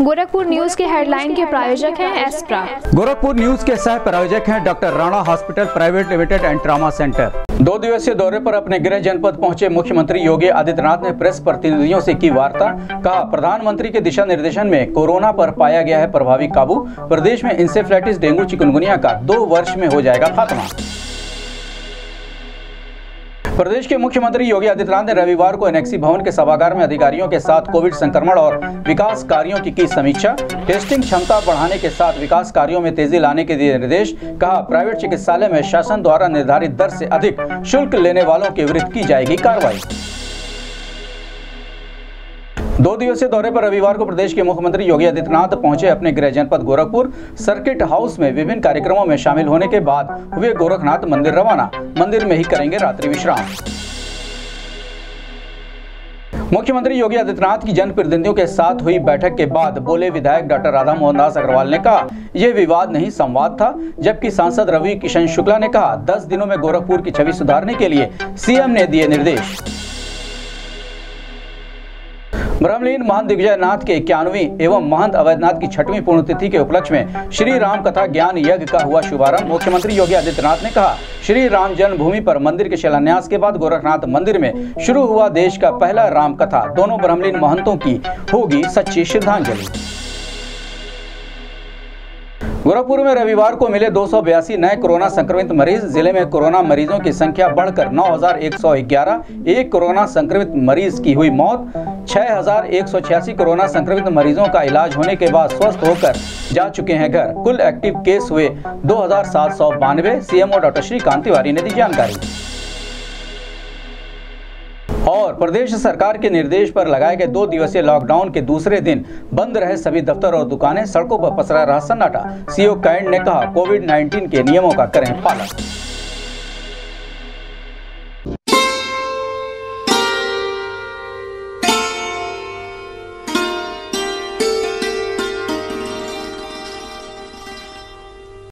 Gorakhpur news के headline के प्रायोजक हैं एस्प्रा गोरखपुर न्यूज़ के सह प्रायोजक हैं doctor Rana hospital private limited and trauma centre. दो दिवसीय दौरे पर अपने गृह जनपद पहुँचे मुख्यमंत्री योगी आदित्यनाथ ने प्रेस प्रतिनिधियों से की वार्ता कहा प्रधानमंत्री के दिशा निर्देशन में कोरोना पर पाया गया है प्रभावी काबू। प्रदेश में इंसेफ्लाइटिस डेंगू चिकनगुनिया का दो वर्ष में हो जाएगा खात्मा। प्रदेश के मुख्यमंत्री योगी आदित्यनाथ ने रविवार को एनएक्सी भवन के सभागार में अधिकारियों के साथ कोविड संक्रमण और विकास कार्यों की की समीक्षा, टेस्टिंग क्षमता बढ़ाने के साथ विकास कार्यों में तेज़ी लाने के दिए निर्देश कहा। प्राइवेट चिकित्सालय में शासन द्वारा निर्धारित दर से अधिक शुल्क लेने वालों के विरुद्ध की जाएगी कार्रवाई। दो दिवसीय दौरे पर रविवार को प्रदेश के मुख्यमंत्री योगी आदित्यनाथ पहुँचे अपने गृह जनपद गोरखपुर। सर्किट हाउस में विभिन्न कार्यक्रमों में शामिल होने के बाद हुए गोरखनाथ मंदिर रवाना। मंदिर में ही करेंगे रात्रि विश्राम। मुख्यमंत्री योगी आदित्यनाथ की जनप्रतिनिधियों के साथ हुई बैठक के बाद बोले विधायक डॉक्टर राधा मोहन दास अग्रवाल ने कहा यह विवाद नहीं, संवाद था। जबकि सांसद रवि किशन शुक्ला ने कहा 10 दिनों में गोरखपुर की छवि सुधारने के लिए सीएम ने दिए निर्देश। ब्रह्मलीन महंत दिग्विजय नाथ के इक्यानवी एवं महंत अवैधनाथ की छठवीं पुण्यतिथि के उपलक्ष्य में श्री राम कथा ज्ञान यज्ञ का हुआ शुभारंभ। मुख्यमंत्री योगी आदित्यनाथ ने कहा, श्री राम जन्मभूमि पर मंदिर के शिलान्यास के बाद गोरखनाथ मंदिर में शुरू हुआ देश का पहला राम कथा। दोनों ब्रह्मलीन महंतों की होगी सच्ची श्रद्धांजलि। गोरखपुर में रविवार को मिले दो सौ बयासी नए कोरोना संक्रमित मरीज़। ज़िले में कोरोना मरीजों की संख्या बढ़कर 9,111 एक कोरोना संक्रमित मरीज़ की हुई मौत। 6,186 कोरोना संक्रमित मरीजों का इलाज होने के बाद स्वस्थ होकर जा चुके हैं घर। कुल एक्टिव केस हुए दो हज़ार सात सौ बानवे। सीएमओ डॉक्टर श्रीकांत तिवारी ने दी जानकारी। और प्रदेश सरकार के निर्देश पर लगाए गए दो दिवसीय लॉकडाउन के दूसरे दिन बंद रहे सभी दफ्तर और दुकानें, सड़कों पर पसरा रहा सन्नाटा सीओ कैंड ने कहा, कोविड 19 के नियमों का करें पालन।